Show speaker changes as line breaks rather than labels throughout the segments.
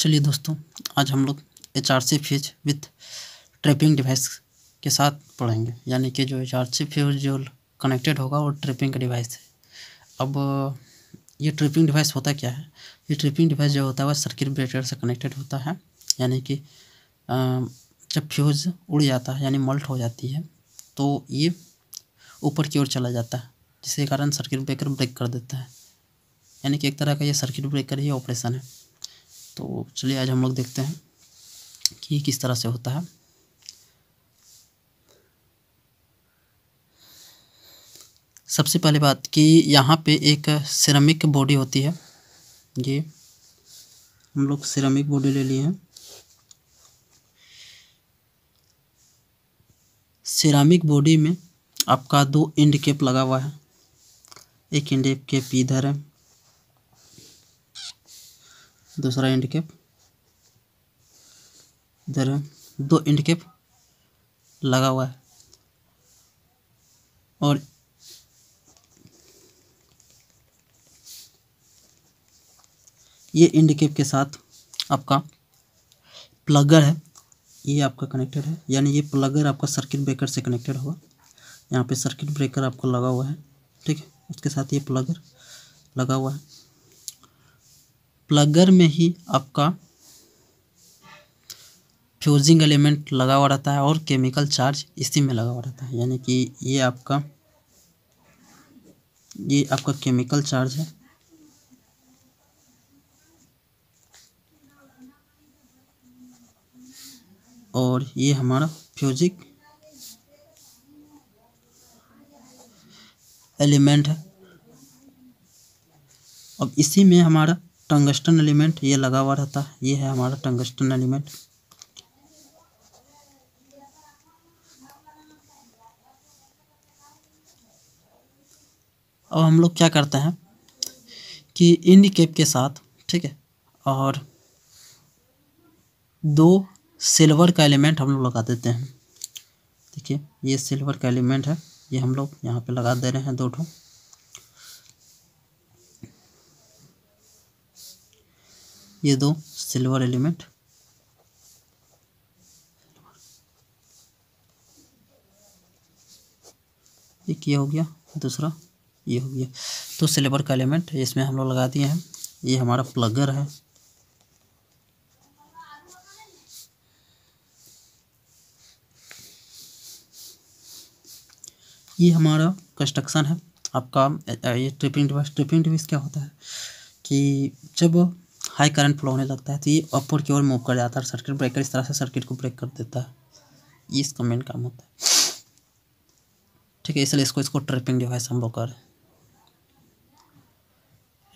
चलिए दोस्तों, आज हम लोग H R C fuse with trapping device के साथ पढ़ेंगे। यानी कि जो एच आर सी फ्यूज जो कनेक्टेड होगा, वो ट्रिपिंग का डिवाइस है। अब, ये ट्रिपिंग डिवाइस होता क्या है? ये ट्रिपिंग डिवाइस जो होता है वह सर्किट ब्रेकर से कनेक्टेड होता है। यानी कि जब फ्यूज उड़ जाता है, यानी मल्ट हो जाती है तो ये ऊपर की ओर चला जाता है, जिसके कारण सर्किट ब्रेकर ब्रेक कर देता है। यानी कि एक तरह का ये सर्किट ब्रेकर ही ऑपरेशन है। तो चलिए आज हम लोग देखते हैं कि किस तरह से होता है। सबसे पहले बात कि यहाँ पे एक सिरामिक बॉडी होती है। ये हम लोग सिरामिक बॉडी ले लिए हैं। सिरामिक बॉडी में आपका दो इंड केप लगा हुआ है। एक इंड केप इधर है दूसरा इंड कैप इधर दो इंड कैप लगा हुआ है। और ये इंड कैप के साथ आपका प्लगर है, ये आपका कनेक्टेड है, यानी ये प्लगर आपका सर्किट ब्रेकर से कनेक्टेड हुआ यहाँ पे सर्किट ब्रेकर आपको लगा हुआ है, ठीक है? उसके साथ ये प्लगर लगा हुआ है। प्लगर में ही आपका फ्यूजिंग एलिमेंट लगा हुआ रहता है और केमिकल चार्ज इसी में लगा हुआ रहता है। यानी कि ये आपका ये आपका केमिकल चार्ज है। और ये हमारा फ्यूजिक एलिमेंट है। अब इसी में हमारा टंगस्टन एलिमेंट, ये लगा हुआ रहता है। ये है हमारा टंगस्टन एलिमेंट। अब हम लोग क्या करते हैं कि इन कैप के साथ, ठीक है, और दो सिल्वर का एलिमेंट हम लोग लगा देते हैं। देखिए, ये सिल्वर का एलिमेंट है, ये हम लोग यहाँ पे लगा दे रहे हैं दो ठो। ये दो सिल्वर एलिमेंट। एक ये हो गया, दूसरा ये हो गया। तो सिल्वर का एलिमेंट इसमें हम लोग लगा दिए हैं। ये हमारा प्लगर है। ये हमारा कंस्ट्रक्शन है। आपका, ये ट्रिपिंग डिवाइस ट्रिपिंग डिवाइस क्या होता है कि जब हाई करंट फ्लो होने लगता है तो ये अपर की ओर मूव कर जाता है सर्किट ब्रेकर इस तरह से सर्किट को ब्रेक कर देता है। ये इसका मेन काम होता है। ठीक है, इसलिए इसको इसको ट्रिपिंग डिवाइस हम लोग करें।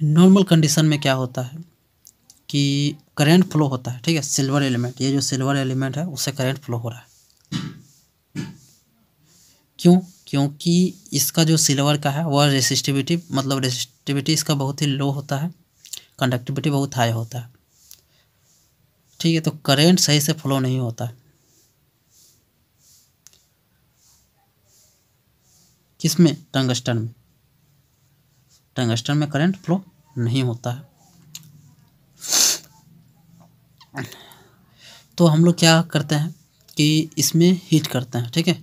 नॉर्मल कंडीशन में क्या होता है कि करंट फ्लो होता है, ठीक है सिल्वर एलिमेंट ये जो सिल्वर एलिमेंट है, उससे करंट फ्लो हो रहा है। क्यों? क्योंकि इसका जो सिल्वर का है, वह रेसिस्टिविटी मतलब रेसिस्टिविटी इसका बहुत ही लो होता है। कंडक्टिविटी बहुत हाई होता है। ठीक है तो करेंट सही से फ्लो नहीं होता। किसमें टंगस्टन में। टंगस्टन में करंट फ्लो नहीं होता है। तो हम लोग क्या करते हैं कि इसमें हीट करते हैं, ठीक है?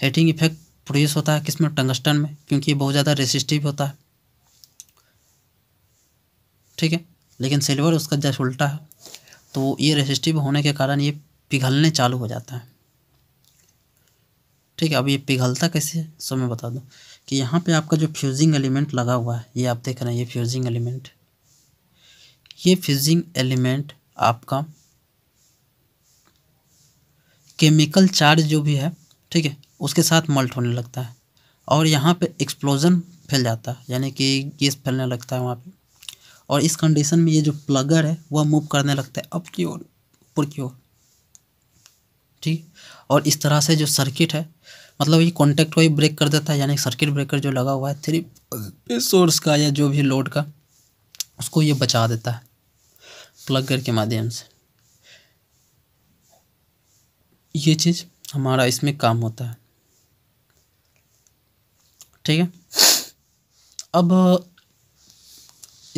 हीटिंग इफ़ेक्ट प्रोड्यूस होता है किसमें? टंगस्टन में, क्योंकि ये बहुत ज़्यादा रेसिस्टिव होता है। ठीक है? लेकिन सिल्वर उसका जस्ट उल्टा है। तो ये रेसिस्टिव होने के कारण ये पिघलने चालू हो जाता है। ठीक है, अब ये पिघलता कैसे है? सो मैं बता दूँ कि यहाँ पे आपका जो फ्यूजिंग एलिमेंट लगा हुआ है, ये आप देख रहे हैं, ये फ्यूजिंग एलिमेंट ये फ्यूजिंग एलिमेंट आपका केमिकल चार्ज जो भी है, ठीक है, उसके साथ मल्ट होने लगता है। और यहाँ पे एक्सप्लोजन फैल जाता है, यानी कि गैस फैलने लगता है वहाँ पे। और इस कंडीशन में ये जो प्लगर है, वह मूव करने लगता है अप की ओर, ऊपर की ओर। ठीक? और इस तरह से जो सर्किट है मतलब ये कॉन्टेक्ट को ही ब्रेक कर देता है, यानी सर्किट ब्रेकर जो लगा हुआ है थ्री सोर्स का या जो भी लोड का, उसको ये बचा देता है प्लगर के माध्यम से। ये चीज़ हमारा इसमें काम होता है। ठीक है? अब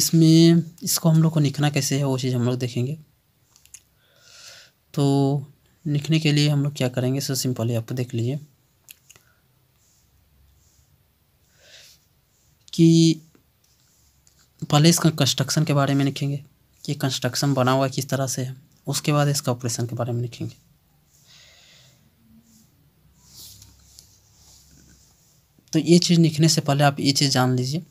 इसमें इसको हम लोग को लिखना कैसे है वो चीज़ हम लोग देखेंगे। तो लिखने के लिए हम लोग क्या करेंगे, सो सिंपली आप देख लीजिए कि पहले इसका कंस्ट्रक्शन के बारे में लिखेंगे, कि कंस्ट्रक्शन बना हुआ किस तरह से है, उसके बाद इसका ऑपरेशन के बारे में लिखेंगे। तो ये चीज़ लिखने से पहले आप ये चीज़ जान लीजिए।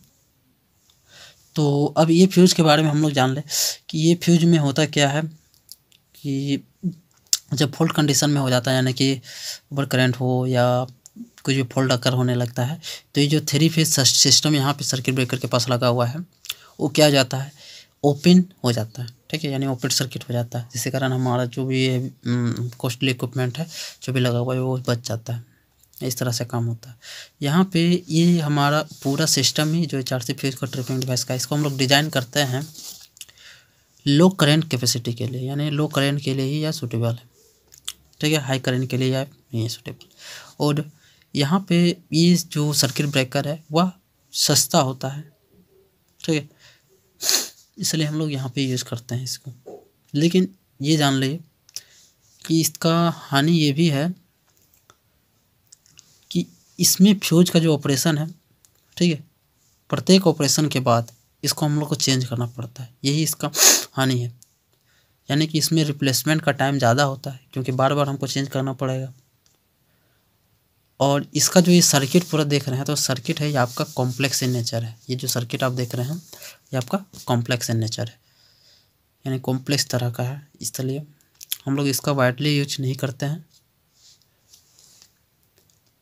तो अब ये फ्यूज़ के बारे में हम लोग जान लें कि ये फ्यूज में होता क्या है कि जब फॉल्ट कंडीशन में हो जाता है, यानी कि ऊपर करंट हो या कुछ भी फॉल्ट अकर होने लगता है तो ये जो थ्री फ़ेज़ सिस्टम यहाँ पे सर्किट ब्रेकर के पास लगा हुआ है, वो क्या हो जाता है? ओपन हो जाता है, ठीक है? यानी ओपन सर्किट हो जाता है। जिसके कारण हमारा जो भी कॉस्टली इक्विपमेंट है, जो भी लगा हुआ है, वो बच जाता है। इस तरह से काम होता है। यहाँ पे ये हमारा पूरा सिस्टम ही जो चार सी फ़ेज़ का ट्रिपिंग डिवाइस का, इसको हम लोग डिज़ाइन करते हैं लो करेंट कैपेसिटी के लिए, यानी लो करेंट के लिए ही यह सूटेबल है। ठीक है? हाई करेंट के लिए यह नहीं है सूटेबल और यहाँ पे ये जो सर्किट ब्रेकर है, वह सस्ता होता है। ठीक है? इसलिए हम लोग यहाँ पे यूज़ करते हैं इसको। लेकिन ये जान लीजिए कि इसका हानि ये भी है इसमें फ्यूज का जो ऑपरेशन है, ठीक है, प्रत्येक ऑपरेशन के बाद इसको हम लोग को चेंज करना पड़ता है। यही इसका हानि है। यानी कि इसमें रिप्लेसमेंट का टाइम ज़्यादा होता है, क्योंकि बार बार हमको चेंज करना पड़ेगा। और इसका जो ये सर्किट पूरा देख रहे हैं तो सर्किट है, ये आपका कॉम्प्लेक्स इन नेचर है। ये जो सर्किट आप देख रहे हैं, ये आपका कॉम्प्लेक्स इन नेचर है। यानी कॉम्प्लेक्स तरह का है, इसलिए हम लोग इसका वाइडली यूज़ नहीं करते हैं।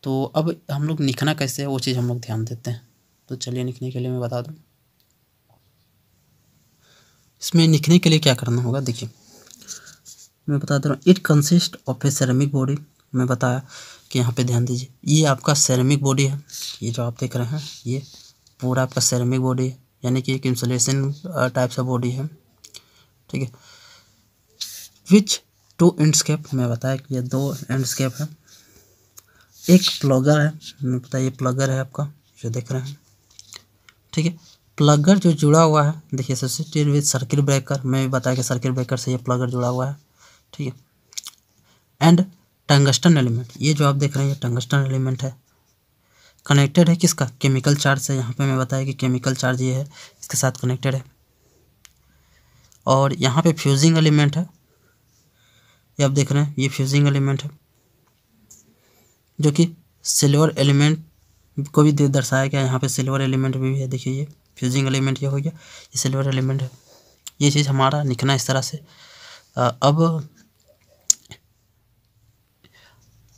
तो अब हम लोग लिखना कैसे है, वो चीज़ हम लोग ध्यान देते हैं। तो चलिए लिखने के लिए मैं बता दूँ। इसमें लिखने के लिए क्या करना होगा, देखिए। मैं बता दे रहा हूँ it consist of a ceramic body मैं बताया कि यहाँ पे ध्यान दीजिए, ये आपका सेरेमिक बॉडी है। ये जो आप देख रहे हैं, ये पूरा आपका सेरेमिक बॉडी है। यानी कि एक इंसुलेशन टाइप सा बॉडी है। ठीक है। विच टू एंडस्केप मैं बताया कि ये दो एंडस्केप है। एक प्लगर है मैं पता ये प्लगर है आपका, जो देख रहे हैं। ठीक है प्लगर जो जुड़ा हुआ है, देखिए सबसे विद सर्किट ब्रेकर मैं भी बताया कि सर्किट ब्रेकर से ये प्लगर जुड़ा हुआ है, ठीक है। एंड टंगस्टन एलिमेंट ये जो आप देख रहे हैं, ये टंगस्टन एलिमेंट है। कनेक्टेड है किसका? केमिकल चार्ज से, यहाँ पे मैं बताया कि केमिकल चार्ज ये है, इसके साथ कनेक्टेड है। और यहाँ पे फ्यूजिंग एलिमेंट है। ये आप देख रहे हैं, ये फ्यूजिंग एलिमेंट है। जो कि सिल्वर एलिमेंट को भी दर्शाया गया यहाँ पे सिल्वर एलिमेंट भी है। देखिए ये फ्यूजिंग एलिमेंट ये हो गया। ये सिल्वर एलिमेंट है। ये चीज़ हमारा लिखना इस तरह से। आ, अब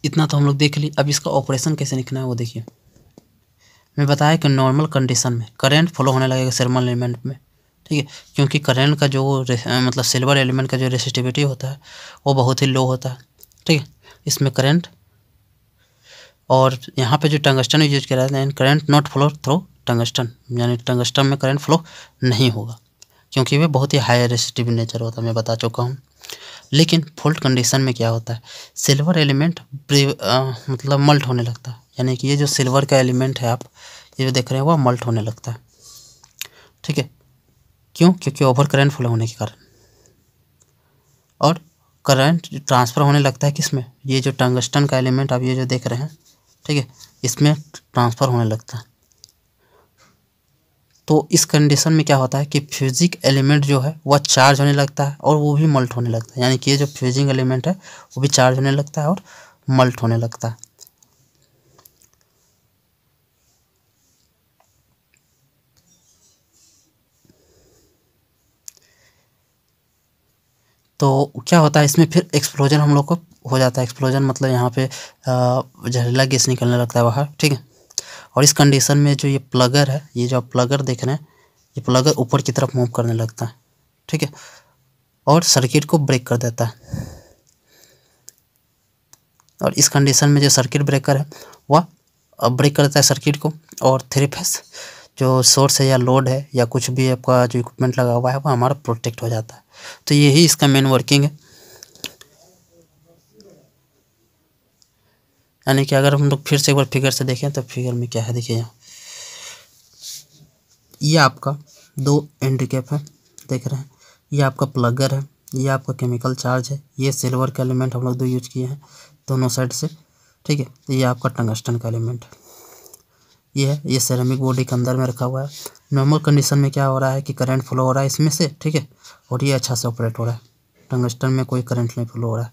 इतना तो हम लोग देख ली अब इसका ऑपरेशन कैसे लिखना है वो देखिए। मैं बताया कि नॉर्मल कंडीशन में करंट फ्लो होने लगेगा सेरमल एलिमेंट में। ठीक है? क्योंकि करंट का जो मतलब सिल्वर एलिमेंट का जो रेसिस्टिविटी होता है वो बहुत ही लो होता है। ठीक है? इसमें करंट और यहाँ पे जो टंगस्टन यूज़ जाता है current not flow through tungsten. यानी टंगस्टन में करंट फ्लो नहीं होगा, क्योंकि वे बहुत ही हाई रेसिस्टिव नेचर होता है, मैं बता चुका हूँ। लेकिन फोल्ट कंडीशन में क्या होता है? सिल्वर एलिमेंट मतलब मल्ट होने लगता है। यानी कि ये जो सिल्वर का एलिमेंट है आप, ये जो देख रहे हैं, वह मल्ट होने लगता है। ठीक है? क्यों? क्योंकि ओवर करंट फ्लो होने के कारण। और करंट ट्रांसफ़र होने लगता है किसमें ये जो टंगस्टन का एलिमेंट आप ये जो देख रहे हैं ठीक है, इसमें ट्रांसफ़र होने लगता है। तो इस कंडीशन में क्या होता है कि फ्यूजिक एलिमेंट जो है, वह चार्ज होने लगता है और वो भी मल्ट होने लगता है। यानी कि ये जो फ्यूजिंग एलिमेंट है, वो भी चार्ज होने लगता है और मल्ट होने लगता है। तो क्या होता है, इसमें फिर एक्सप्लोजन हम लोग को हो जाता है एक्सप्लोजन मतलब यहाँ पे जहरीला गैस निकलने लगता है बाहर, ठीक है? और इस कंडीशन में जो ये प्लगर है, ये जो आप प्लगर देख रहे हैं, ये प्लगर ऊपर की तरफ़ मूव करने लगता है, ठीक है? और सर्किट को ब्रेक कर देता है। और इस कंडीशन में जो सर्किट ब्रेकर है, वह ब्रेक कर देता है सर्किट को, और थ्री फेस जो सोर्स है या लोड है, या कुछ भी आपका जो इक्विपमेंट लगा हुआ है वो हमारा प्रोटेक्ट हो जाता है। तो यही इसका मेन वर्किंग है। यानी कि अगर हम लोग फिर से एक बार फिगर से देखें तो फिगर में क्या है देखिए यहाँ। ये आपका दो एंड कैप है, देख रहे हैं। ये आपका प्लगर है, ये आपका केमिकल चार्ज है, ये सिल्वर का एलिमेंट हम लोग दो यूज़ किए हैं दोनों साइड से, ठीक है? तो ये आपका टंगस्टन का एलिमेंट है। ये है, ये सेरेमिक बॉडी के अंदर में रखा हुआ है। नॉर्मल कंडीशन में क्या हो रहा है कि करंट फ्लो हो रहा है इसमें से, ठीक है? और ये अच्छा से ऑपरेट हो रहा है। टंगस्टन में कोई करंट नहीं फ्लो हो रहा है।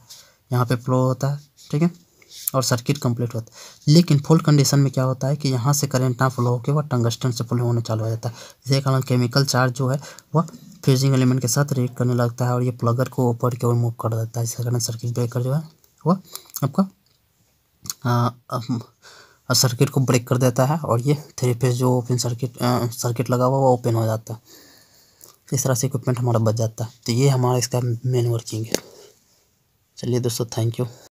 यहाँ पे फ्लो होता है, ठीक है? और सर्किट कंप्लीट होता है। लेकिन फुल कंडीशन में क्या होता है कि यहाँ से करंट ना फ्लो होकर वह टंगस्टन से फ्लो होने चालू हो जाता है। इसी कारण केमिकल चार्ज जो है, वह फ्यूजिंग एलिमेंट के साथ रिएक्ट करने लगता है और ये प्लगर को ऊपर की ओर मूव कर देता है। इसके कारण सर्किट ब्रेकर जो है, वह आपका सर्किट को ब्रेक कर देता है और ये थ्री फ़ेज़ जो ओपन सर्किट सर्किट लगा हुआ वो ओपन हो जाता है। इस तरह से इक्विपमेंट हमारा बच जाता है। तो ये हमारा इसका मेन वर्किंग है। चलिए दोस्तों थैंक यू